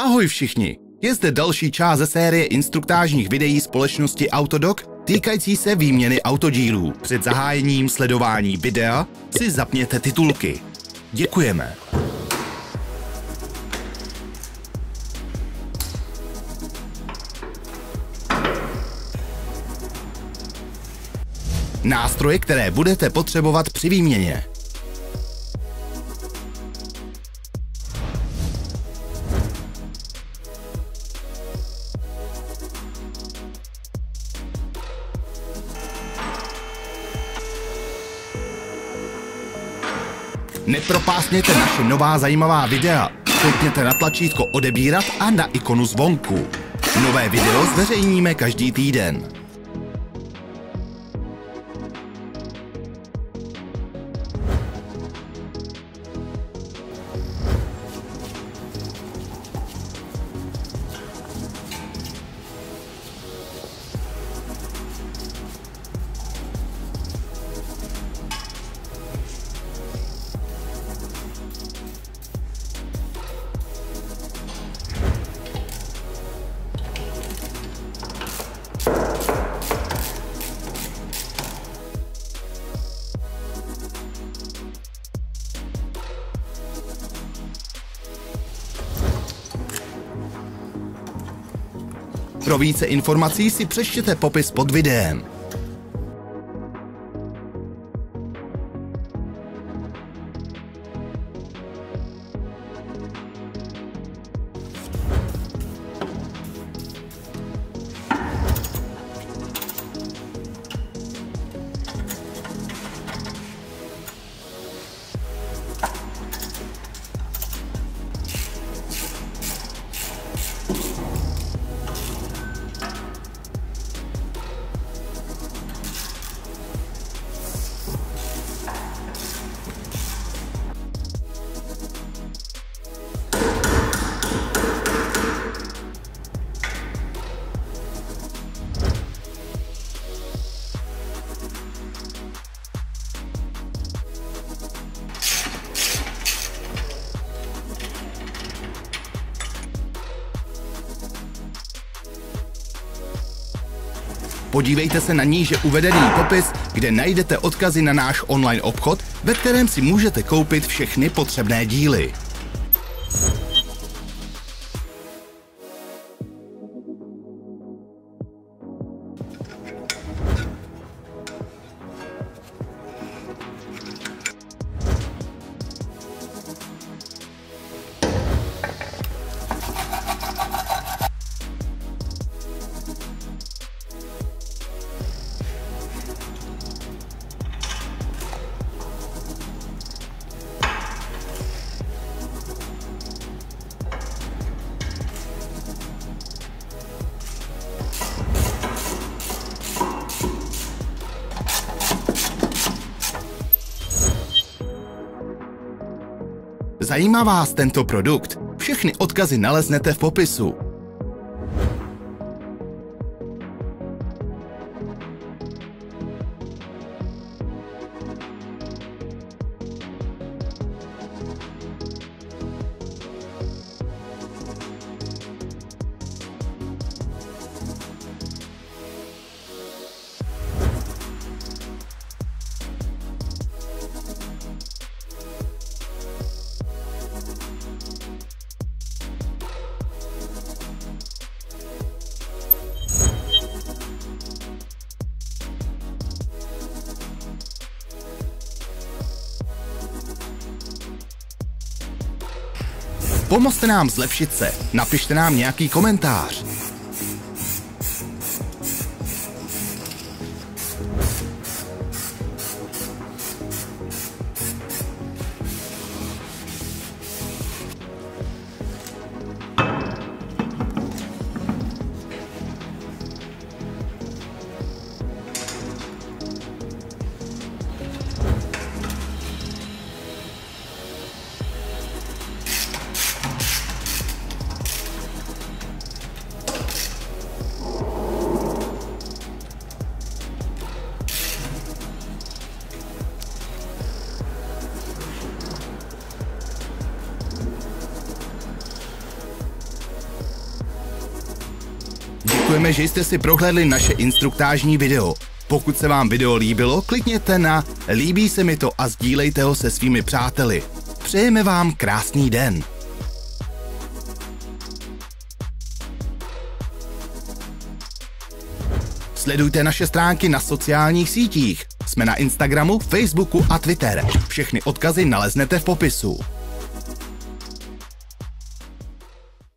Ahoj všichni! Je zde další část ze série instruktážních videí společnosti Autodoc týkající se výměny autodílů. Před zahájením sledování videa si zapněte titulky. Děkujeme. Nástroje, které budete potřebovat při výměně. Nepropásněte naše nová zajímavá videa. Klikněte na tlačítko odebírat a na ikonu zvonku. Nové video zveřejníme každý týden. Pro více informací si přečtěte popis pod videem. Podívejte se na níže uvedený popis, kde najdete odkazy na náš online obchod, ve kterém si můžete koupit všechny potřebné díly. Zajímá vás tento produkt? Všechny odkazy naleznete v popisu. Pomozte nám zlepšit se, napište nám nějaký komentář. Děkujeme, že jste si prohlédli naše instruktážní video. Pokud se vám video líbilo, klikněte na líbí se mi to a sdílejte ho se svými přáteli. Přejeme vám krásný den. Sledujte naše stránky na sociálních sítích. Jsme na Instagramu, Facebooku a Twitter. Všechny odkazy naleznete v popisu.